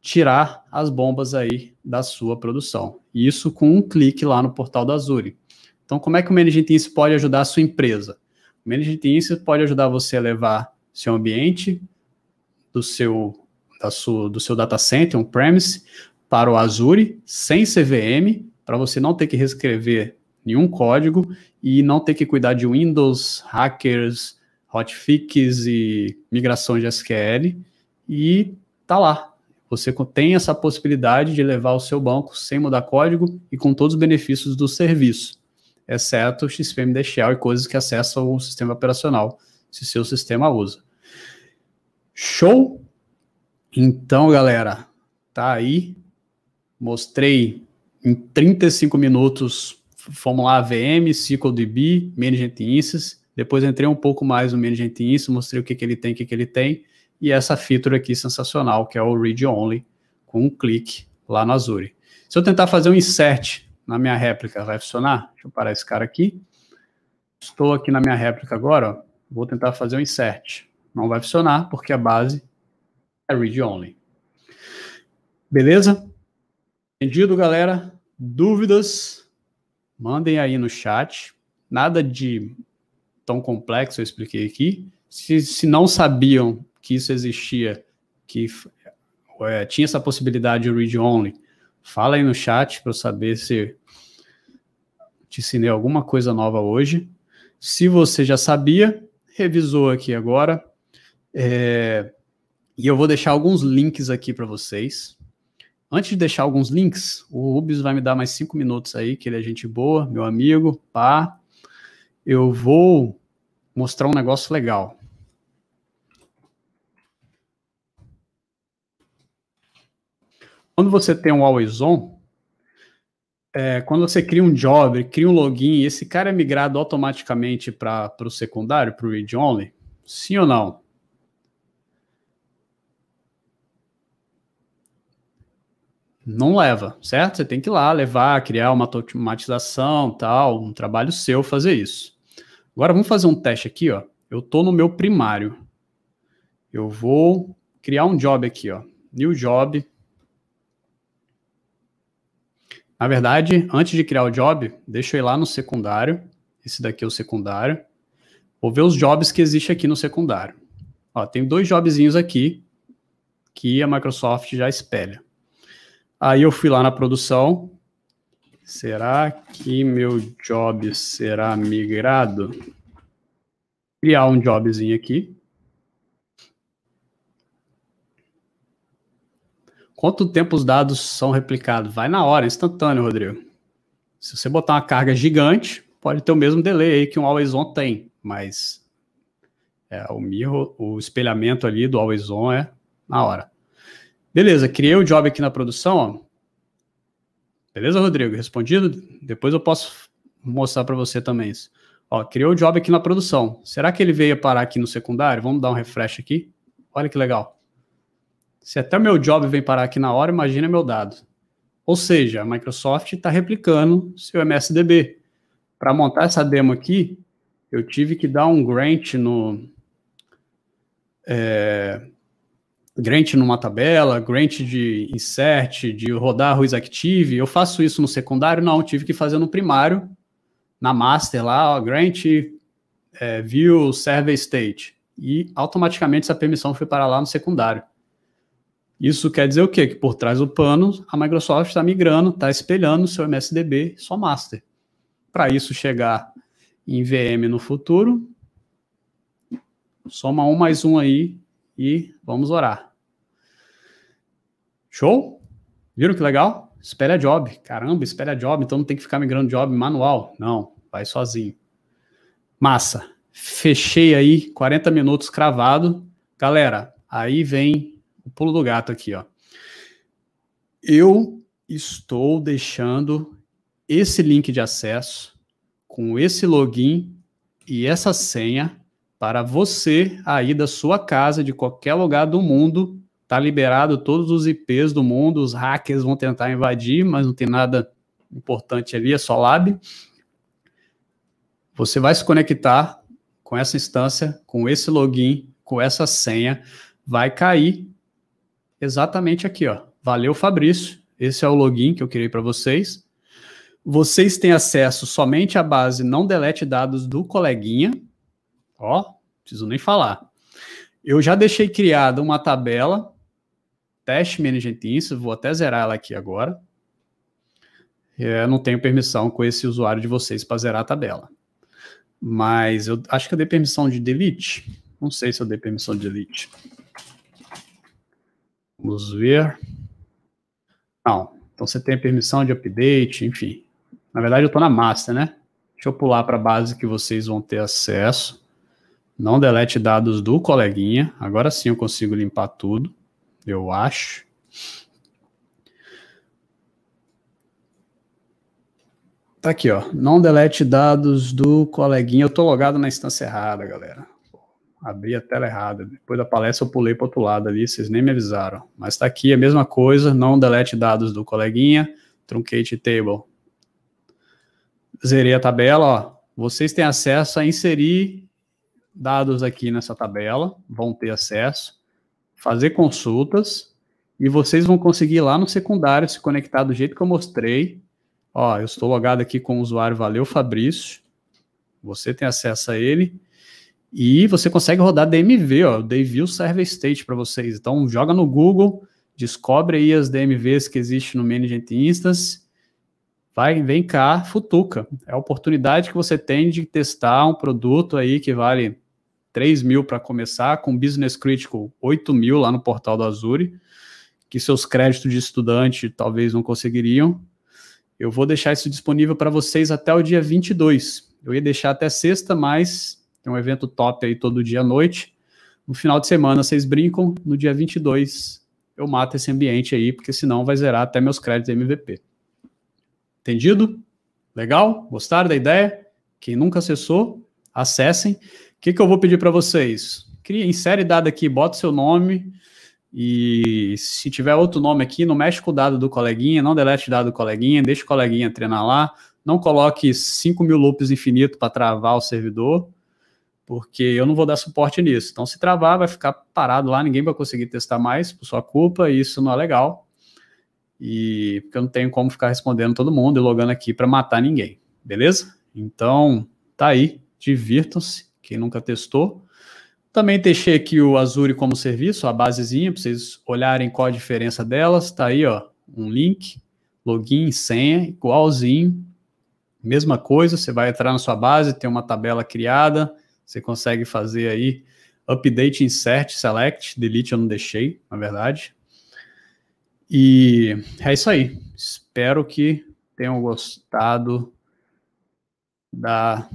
tirar as bombas aí da sua produção. Isso com um clique lá no portal da Azure. Então, como é que o Managing Teams pode ajudar a sua empresa? O Managing Teams pode ajudar você a levar seu ambiente do seu da sua, do seu data center, um premise, para o Azure, sem CVM, para você não ter que reescrever nenhum código e não ter que cuidar de Windows, hackers, hotfix e migração de SQL. E tá lá. Você tem essa possibilidade de levar o seu banco sem mudar código e com todos os benefícios do serviço, exceto XPMD Shell e coisas que acessam o sistema operacional, se seu sistema usa. Show? Então, galera, tá aí. Mostrei em 35 minutos, fomos lá, VM, SQLDB, Management Instance. Depois entrei um pouco mais no Management Instance, mostrei o que, que ele tem, o que, que ele tem. E essa feature aqui sensacional, que é o Read Only, com um clique lá no Azure. Se eu tentar fazer um insert na minha réplica, vai funcionar? Deixa eu parar esse cara aqui. Estou aqui na minha réplica agora, ó. vou tentar fazer um insert. Não vai funcionar, porque a base é read only. Beleza? Entendido, galera? Dúvidas? Mandem aí no chat. Nada de tão complexo eu expliquei aqui. Se, se não sabiam que isso existia, que é, tinha essa possibilidade de read only, fala aí no chat para eu saber se te ensinei alguma coisa nova hoje. Se você já sabia, revisou aqui agora. É, e eu vou deixar alguns links aqui para vocês. Antes de deixar alguns links, o Rubens vai me dar mais cinco minutos aí, que ele é gente boa, meu amigo, pá. Eu vou mostrar um negócio legal. Quando você tem um always on, é, quando você cria um job, cria um login, esse cara é migrado automaticamente para o secundário, para o read only? Sim ou não? Não leva, certo? Você tem que ir lá levar, criar uma automatização, tal, um trabalho seu fazer isso. Agora vamos fazer um teste aqui, ó. Eu tô no meu primário. Eu vou criar um job aqui, ó. New job. Na verdade, antes de criar o job, deixa eu ir lá no secundário. Esse daqui é o secundário. Vou ver os jobs que existem aqui no secundário. Ó, tem dois jobzinhos aqui que a Microsoft já espelha. Aí eu fui lá na produção. Será que meu job será migrado? Criar um jobzinho aqui. Quanto tempo os dados são replicados? Vai na hora, instantâneo, Rodrigo. Se você botar uma carga gigante, pode ter o mesmo delay aí que um always on tem, mas é, o o espelhamento ali do always on é na hora. Beleza, criei o job aqui na produção, ó. Beleza, Rodrigo? Respondido? Depois eu posso mostrar para você também isso. Ó, criou o job aqui na produção. Será que ele veio parar aqui no secundário? Vamos dar um refresh aqui. Olha que legal. Se até meu job vem parar aqui na hora, imagina meu dado. Ou seja, a Microsoft está replicando seu MSDB. Para montar essa demo aqui, eu tive que dar um grant no, é, Grant numa tabela, Grant de insert, de rodar Ruiz Active. Eu faço isso no secundário? Não, tive que fazer no primário, na master lá, ó, Grant é, view server state. E automaticamente essa permissão foi para lá no secundário. Isso quer dizer o quê? Que por trás do pano, a Microsoft está migrando, está espelhando o seu MSDB, só master. Para isso chegar em VM no futuro, soma um mais um aí e vamos orar. Show? Viram que legal? Espera job. Caramba, espera job, então não tem que ficar migrando job manual. Não, vai sozinho. Massa. Fechei aí 40 minutos cravado. Galera, aí vem o pulo do gato aqui, ó. Eu estou deixando esse link de acesso com esse login e essa senha para você aí da sua casa, de qualquer lugar do mundo, tá liberado todos os IPs do mundo, os hackers vão tentar invadir, mas não tem nada importante ali, é só lab. Você vai se conectar com essa instância, com esse login, com essa senha, vai cair exatamente aqui, ó. Valeu, Fabrício. Esse é o login que eu criei para vocês. Vocês têm acesso somente à base não delete dados do coleguinha. Ó, preciso nem falar. Eu já deixei criada uma tabela, teste management isso, vou até zerar ela aqui agora. Eu não tenho permissão com esse usuário de vocês para zerar a tabela. Mas eu acho que eu dei permissão de delete. Não sei se eu dei permissão de delete. Vamos ver. Não. Então você tem permissão de update, enfim. Na verdade, eu estou na master, né? Deixa eu pular para a base que vocês vão ter acesso. Não delete dados do coleguinha. Agora sim eu consigo limpar tudo, eu acho. Tá aqui, ó. Não delete dados do coleguinha. Eu tô logado na instância errada, galera. Abri a tela errada. Depois da palestra eu pulei para outro lado ali, vocês nem me avisaram. Mas tá aqui a mesma coisa. Não delete dados do coleguinha. Truncate table. Zerei a tabela, ó. Vocês têm acesso a inserir dados aqui nessa tabela, vão ter acesso, fazer consultas, e vocês vão conseguir lá no secundário se conectar do jeito que eu mostrei. Ó, eu estou logado aqui com o usuário Valeu Fabrício. Você tem acesso a ele. E você consegue rodar DMV, ó, DView Server State para vocês. Então, joga no Google, descobre aí as DMVs que existem no Management Instance. Vai, vem cá, futuca. É a oportunidade que você tem de testar um produto aí que vale 3 mil para começar, com Business Critical 8 mil lá no portal do Azure, que seus créditos de estudante talvez não conseguiriam. Eu vou deixar isso disponível para vocês até o dia 22. Eu ia deixar até sexta, mas tem um evento top aí todo dia à noite. No final de semana vocês brincam, no dia 22 eu mato esse ambiente aí, porque senão vai zerar até meus créditos MVP. Entendido? Legal? Gostaram da ideia? Quem nunca acessou, acessem que, que eu vou pedir para vocês? Cria, insere dado aqui, bota seu nome e se tiver outro nome aqui, não mexe com o dado do coleguinha, não delete dado do coleguinha, deixa o coleguinha treinar lá, não coloque 5 mil loops infinito para travar o servidor, porque eu não vou dar suporte nisso. Então, se travar, vai ficar parado lá, ninguém vai conseguir testar mais por sua culpa, e isso não é legal. E porque eu não tenho como ficar respondendo todo mundo e logando aqui para matar ninguém, beleza? Então, tá aí, divirtam-se quem nunca testou. Também deixei aqui o Azure como serviço, a basezinha, para vocês olharem qual a diferença delas. Está aí, ó, um link, login, senha, igualzinho. Mesma coisa, você vai entrar na sua base, tem uma tabela criada, você consegue fazer aí update, insert, select, delete eu não deixei, na verdade. E é isso aí. Espero que tenham gostado da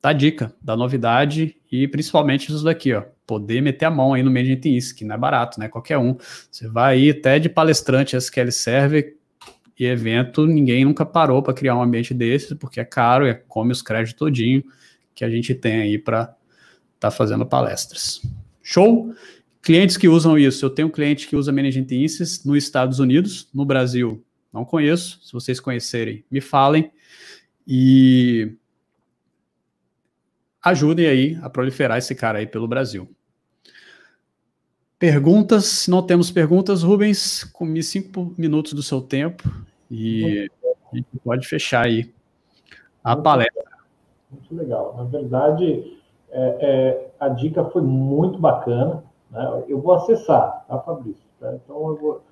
da dica, da novidade e principalmente isso daqui, ó, poder meter a mão aí no Management Inc, que não é barato, né? Qualquer um. Você vai aí até de palestrante SQL Server e evento, ninguém nunca parou para criar um ambiente desse, porque é caro, é come os créditos todinho que a gente tem aí para estar tá fazendo palestras. Show? Clientes que usam isso, eu tenho um cliente que usa Management Instance nos Estados Unidos, no Brasil, não conheço. Se vocês conhecerem, me falem. E ajudem aí a proliferar esse cara aí pelo Brasil. Perguntas? Se não temos perguntas, Rubens, comi cinco minutos do seu tempo e a gente pode fechar aí a muito palestra. Muito legal. Na verdade, é, é, a dica foi muito bacana. Né? Eu vou acessar, tá, Fabrício? Tá? Então, eu vou.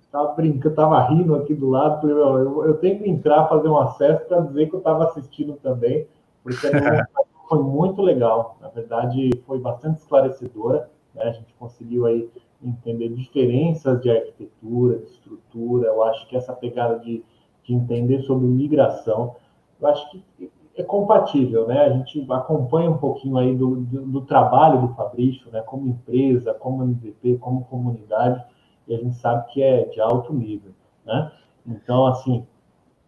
Estava brincando, estava rindo aqui do lado, eu, eu, eu tenho que entrar, fazer um acesso para dizer que eu estava assistindo também, porque (laughs) foi muito legal. Na verdade, foi bastante esclarecedora. Né? A gente conseguiu aí entender diferenças de arquitetura, de estrutura. Eu acho que essa pegada de, de entender sobre migração, eu acho que é compatível, né? A gente acompanha um pouquinho aí do, do, do, trabalho do Fabrício, né? Como empresa, como MVP, como comunidade, e a gente sabe que é de alto nível, né? Então, assim,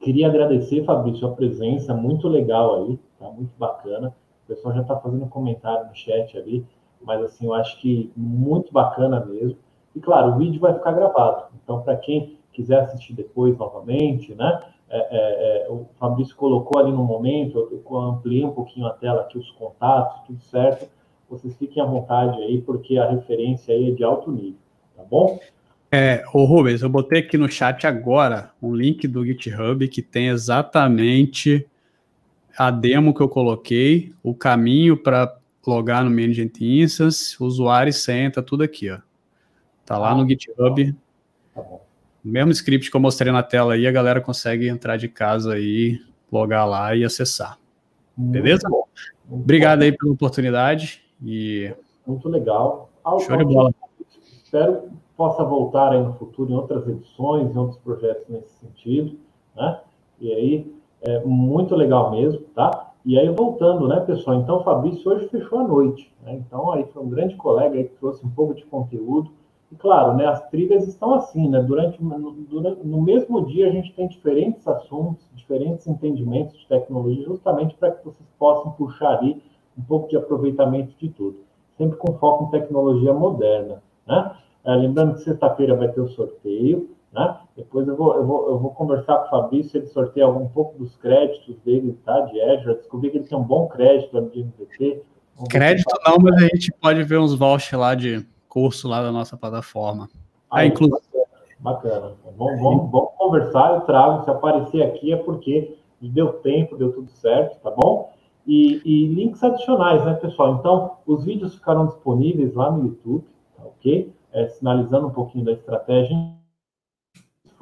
queria agradecer, Fabrício, a presença, muito legal aí, tá? Muito bacana. Pessoal já está fazendo comentário no chat ali, mas assim, eu acho que muito bacana mesmo. E claro, o vídeo vai ficar gravado, então para quem quiser assistir depois novamente, né? É, é, é, o Fabrício colocou ali no momento, eu ampliei um pouquinho a tela aqui, os contatos, tudo certo. Vocês fiquem à vontade aí, porque a referência aí é de alto nível, tá bom? É, o Rubens, eu botei aqui no chat agora um link do GitHub que tem exatamente a demo que eu coloquei, o caminho para logar no Management Instance, usuário senta, tudo aqui, ó. Tá lá no ah, GitHub. Tá. O mesmo script que eu mostrei na tela aí, a galera consegue entrar de casa aí, logar lá e acessar. Muito Beleza? Bom. Obrigado bom. aí pela oportunidade e muito legal. Show de bola. Espero que possa voltar aí no futuro em outras edições, em outros projetos nesse sentido, né? E aí é muito legal mesmo, tá? E aí voltando, né, pessoal? Então o Fabrício hoje fechou a noite, né? Então aí foi um grande colega aí que trouxe um pouco de conteúdo e claro, né, as trilhas estão assim, né? Durante, no, durante, no mesmo dia a gente tem diferentes assuntos, diferentes entendimentos de tecnologia, justamente para que vocês possam puxar ali um pouco de aproveitamento de tudo, sempre com foco em tecnologia moderna, né? É, lembrando que sexta-feira vai ter o sorteio, né? Depois eu vou, eu vou, eu vou conversar com o Fabrício, ele sorteia um pouco dos créditos dele, tá? De Azure, descobri que ele tem um bom crédito de MVP. Crédito não, mas a gente pode ver uns vouchers lá de curso lá da nossa plataforma. Ah, inclusive. Bacana. Vamos, vamos, vamos, conversar, eu trago. Se aparecer aqui é porque deu tempo, deu tudo certo, tá bom? E, e, links adicionais, né, pessoal? Então, os vídeos ficaram disponíveis lá no YouTube, tá ok? É, sinalizando um pouquinho da estratégia.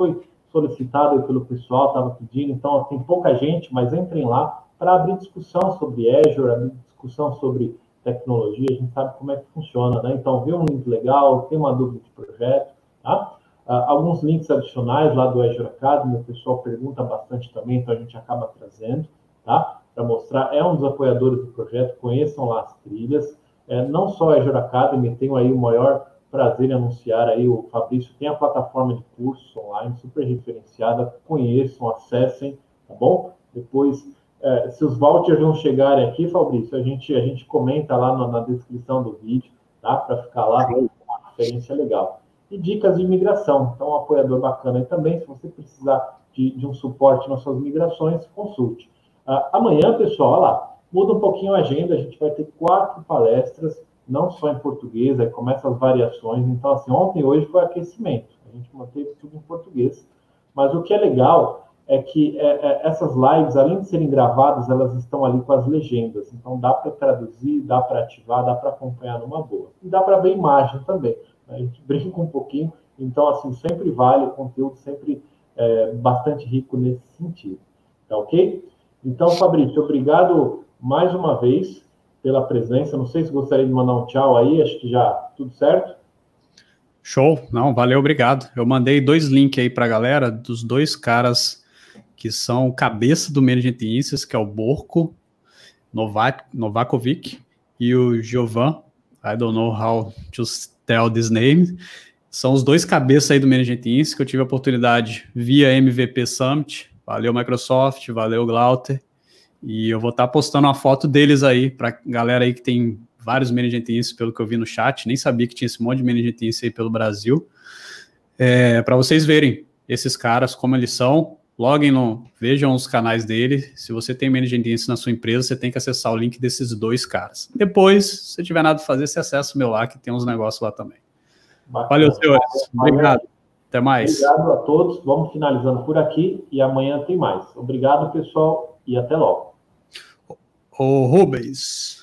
Foi solicitado pelo pessoal, estava pedindo, então tem pouca gente, mas entrem lá para abrir discussão sobre Azure, abrir discussão sobre tecnologia, a gente sabe como é que funciona, né? Então, vê um link legal, tem uma dúvida de projeto, tá? Uh, alguns links adicionais lá do Azure Academy, o pessoal pergunta bastante também, então a gente acaba trazendo, tá? Para mostrar, é um dos apoiadores do projeto, conheçam lá as trilhas. É, não só o Azure Academy, tenho aí o maior prazer em anunciar aí, o Fabrício tem a plataforma de cursos online, super referenciada, conheçam, acessem, tá bom? Depois é, se os vouchers não chegarem aqui, Fabrício, a gente, a gente comenta lá na, na descrição do vídeo, tá? Para ficar lá uma referência legal. E dicas de migração. Então, um apoiador bacana aí também. Se você precisar de, de um suporte nas suas migrações, consulte. Uh, amanhã, pessoal, olha lá, muda um pouquinho a agenda. A gente vai ter quatro palestras, não só em português, aí começa as variações. Então, assim, ontem e hoje foi aquecimento. A gente manteve tudo em português. Mas o que é legal é que é, é, essas lives, além de serem gravadas, elas estão ali com as legendas. Então dá para traduzir, dá para ativar, dá para acompanhar numa boa. E dá para ver imagem também. Né? A gente (laughs) brinca um pouquinho. Então, assim, sempre vale, o conteúdo sempre é bastante rico nesse sentido. Tá ok? Então, Fabrício, obrigado mais uma vez pela presença. Não sei se gostaria de mandar um tchau aí, acho que já tudo certo. Show, não, valeu, obrigado. Eu mandei dois links aí para a galera dos dois caras que são cabeça do Management Insights, que é o Borko Novak, Novakovic, e o Giovan, I don't know how to tell this name, são os dois cabeças aí do Management Insights que eu tive a oportunidade via MVP Summit, valeu Microsoft, valeu Glauter, e eu vou estar tá postando uma foto deles aí, para galera aí que tem vários Insights, pelo que eu vi no chat, nem sabia que tinha esse monte de Insights aí pelo Brasil, é, para vocês verem esses caras, como eles são, loguem no, vejam os canais dele. Se você tem Management na sua empresa, você tem que acessar o link desses dois caras. Depois, se tiver nada a fazer, você acessa o meu lá, que tem uns negócios lá também. Bacana. Valeu, senhores. Obrigado. Até mais. Obrigado a todos. Vamos finalizando por aqui e amanhã tem mais. Obrigado, pessoal, e até logo. O Rubens.